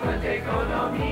Quanta economia